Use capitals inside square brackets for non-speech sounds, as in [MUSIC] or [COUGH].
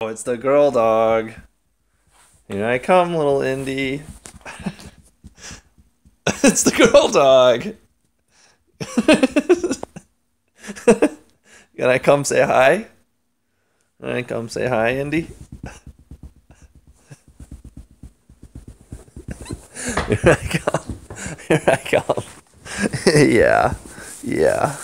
Oh, it's the girl dog. Here I come, little Indy. [LAUGHS] it's the girl dog. [LAUGHS] Can I come say hi? Can I come say hi, Indy? [LAUGHS] Here I come. Here I come. yeah. Yeah.